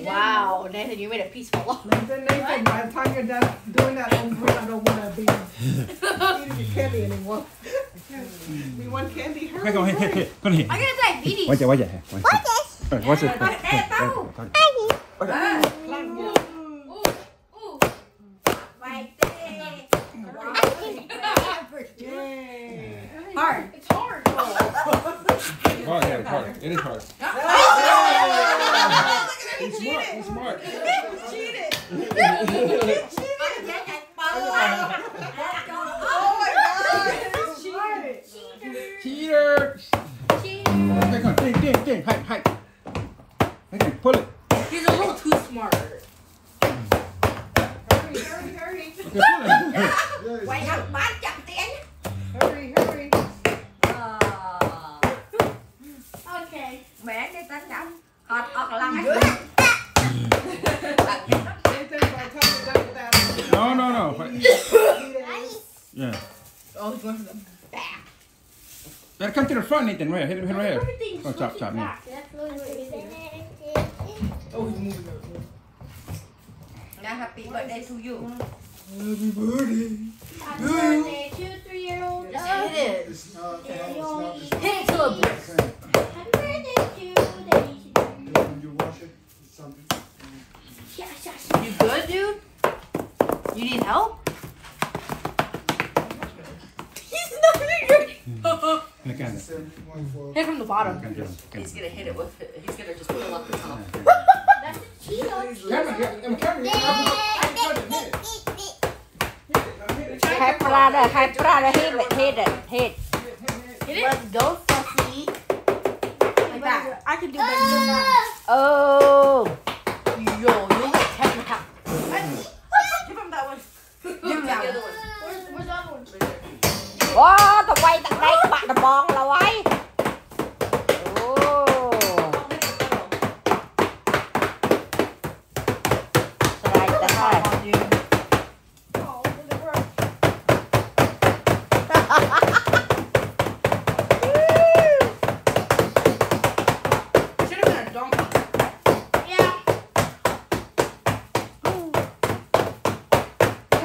Wow, Nathan, you made it peaceful. Nathan, Nathan, by the time you're done doing that over, I don't want to be eating candy anymore. we want candy. Hurry, go ahead, here. hit, go ahead. I'm gonna play Beatles. Watch it, watch it, What's it. What's it. What's this? Cheers. Hang on, ding, ding, ding, hi, hi. Okay, pull it. He's a little too smart. Hurry, hurry, hurry. Why not mine jumped? Hurry, hurry. Uh, okay. Mẹ để ta chậm. Họt ọt là. No, no, no. yeah. Oh, better come to the front Nathan right here hit him right here Oh, chop, looking chop, yeah. back. That's really what it is. Oh, he's moving up. Now happy birthday to you. Happy birthday. Happy birthday to three-year-old. Just hit it. It's not, it's not, it's not, it's not Hit it to a brick. Happy birthday to Daddy. When you wash it, something. Yes, yes. You good, dude? You need help? He's not ready. He's Hit from the bottom. He's gonna hit it with. It. He's gonna just pull up the top. That's a Cheeto. Cameron, Hey Prada, hey Prada, hit it, hit it, hit. it? Let's go, Fussy. Like that. I can do better than that. Oh. Yo, you got 10 and a half. Give him that one. Give him that one. Where's, where's that one? Oh, the white, the white.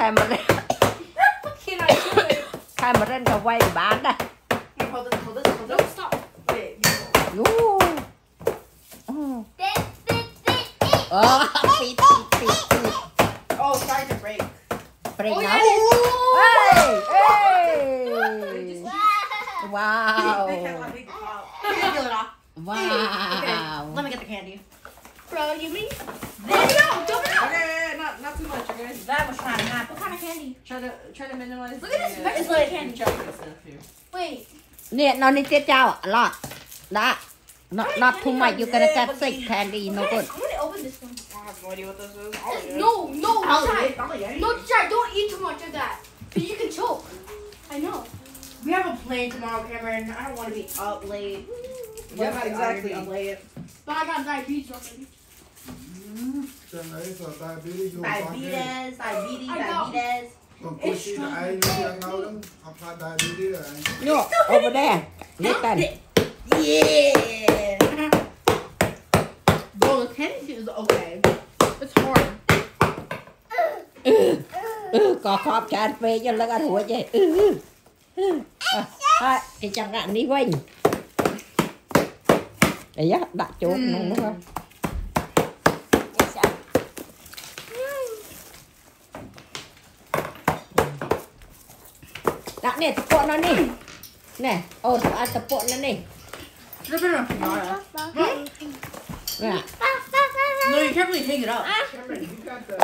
Cameron. Khi nào chưa Cameron cho quay thì hold this, hold this, hold this. Stop. Wait. Ooh. Oh, beep, beep, beep, beep. Oh, sorry to break. Break oh, now. Yeah. Hey, hey. wow. wow. Let me get the candy. Bro, you mean? There you go. Dump it. Okay, not, not too much. Okay. That was trying to happen candy. Try to try to minimize. Look at this Mexican candy. Wait. Yeah, no need to out a lot. Lot. Not not too much. You're gonna get sick, candy. No good. I'm gonna open this one. I have no idea what this is. No, no, I'll. No, try. Don't eat too much of that. Cause you can choke. I know. We have a plane tomorrow, Cameron. I don't want to be up late. Mm. Yep, exactly. Up late. But I got diabetes. ចឹងអីក៏តែប៊ីរីយូរផងដែរតែប៊ីរីតែប៊ីរីបងគូស៊ីឯងយើងនៅនឹងអត់ថាដែរប៊ីរីឯងនោះអូបដែរនេះតាយេ Well, the candy is okay. It's hard. អឺក៏ខប់ចានពេកលឹកអត់រួចទេអឺហើយគេចង្កាក់នេះវិញអាយ៉ាដាក់ចូលក្នុងនោះហ៎ tập bộ nó đi nè ồ à tập bộ nó đi Look at him. nè No, you can't really take it out. Cameron, you got the.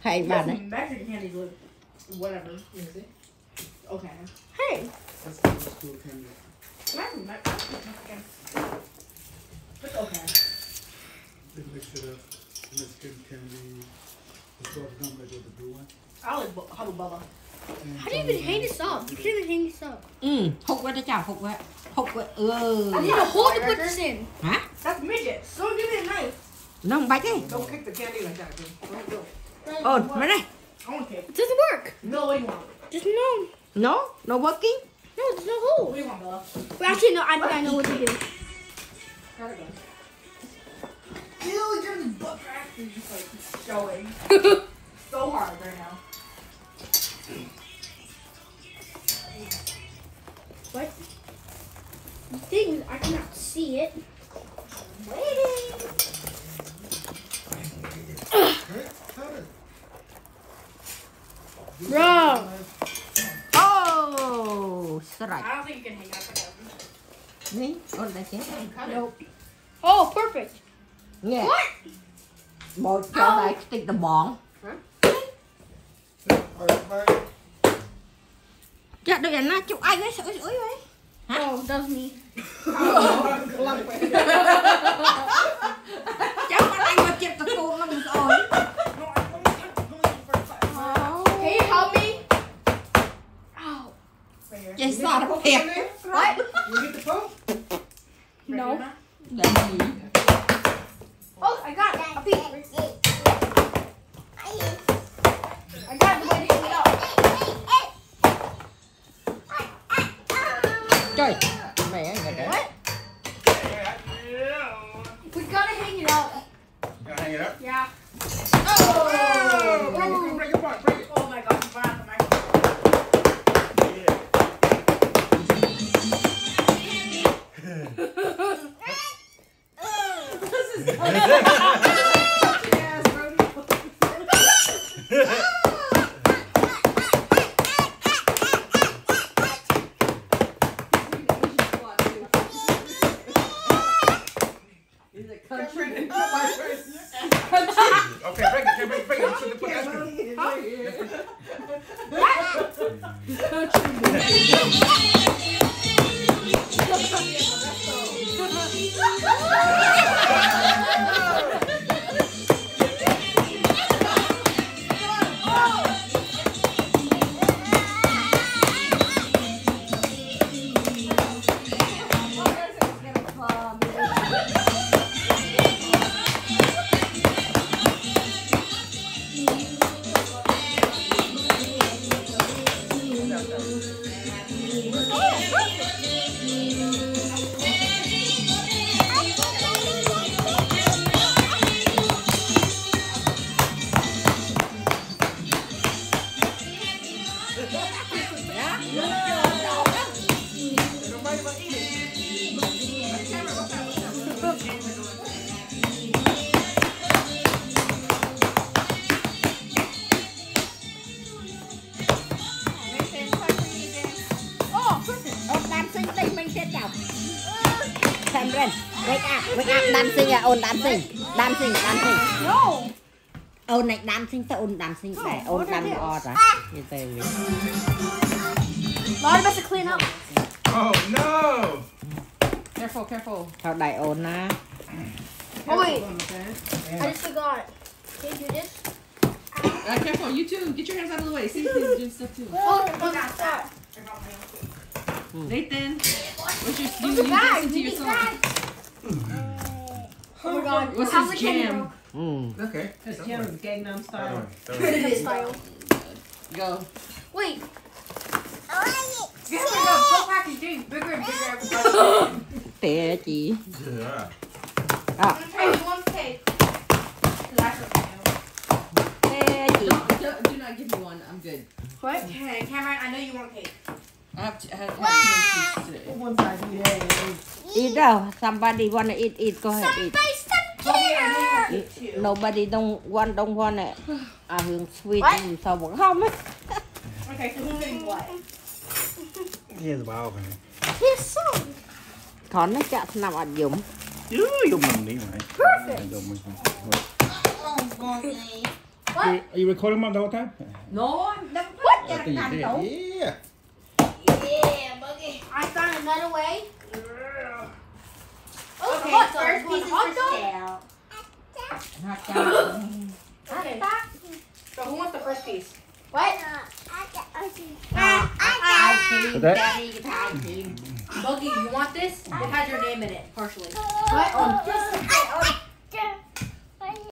hay bà này candies look whatever. Let me. Okay. Hey. That's the school candy. Mexican, Mexican. It's okay. Big mixture of Mexican candy, I like bu- Hubba Bubba. How do you even hang this up? You can't even hang this up. ừ hụt qua cho chào hụt qua hụt qua ừ I need a hole to put this in. hả That's midget. Someone give me a knife. nó không bách đi Don't kick the candy like that, dude. Don't do it. ồ mấy đây I want cake. It doesn't work. No, what do you want? Just no. no no working No, there's no hole. What do you want, Bella? But actually, no, I think I know what to do. Ew, butt crack is just like showing. so hard right now. What? Things, I cannot see it. I'm waiting. Bro. Oh, strike. I don't think you can hang up again. Me? Oh, that's it? Nope. Oh, perfect. នេះ What? មកចូលដៃខ្ទេចដំបង Alright, bye. ចាក់ដូចអាណាជុកឯងហ្នឹងស្អុយស្អុយហ្នឹង Oh, that's me. ចាំបាត់ឯងមកចិត្តតកូនហ្នឹងស្អុយ は。Cameron. Wake up, wake up, dancing à, ôn dancing. Dancing, dancing. No. Ôn này dancing sao ôn dancing để ôn đam o ra. Như thế này. Lord better clean up. Oh no. Careful, careful. Thao đại ôn á. Oh, wait. I just forgot. Can you do this? Uh, careful, you too. Get your hands out of the way. See, you do stuff too. Oh, I got that. Nathan. What's your What's you bag? Listen to your Oh my god. What's his jam? Mm. Okay. His jam is Gangnam Style. Gangnam Style. Go. Wait. I like it. Guess what? Go. book pack is getting bigger and bigger every time. Fatty. Yeah. Ah. I'm trying one cake. Fatty. No, do, do not give me one. I'm good. What? Okay, Cameron, I know you want cake. I have, to, I have wow. no cheese today. One side, yay. Eat now. Somebody wanna eat, eat. Go ahead, eat. Somebody, eat. Nobody don't want, don't want it. I sweet and so on. How much? Okay, so who's eating what? Here's bao này. Here's some. Thon nó chạm nằm ở dũng. Chứ dũng mình đi mày. Perfect. Dũng Are you recording mom the whole time? No, I'm not. What? What? Yeah. that nut away? Yeah. Oh, okay, hot dog. first piece is hot for dog? sale. Not that one. okay. So who wants the first piece? What? Pie Boogie, you want this? It has your name in it, partially. What? Oh, oh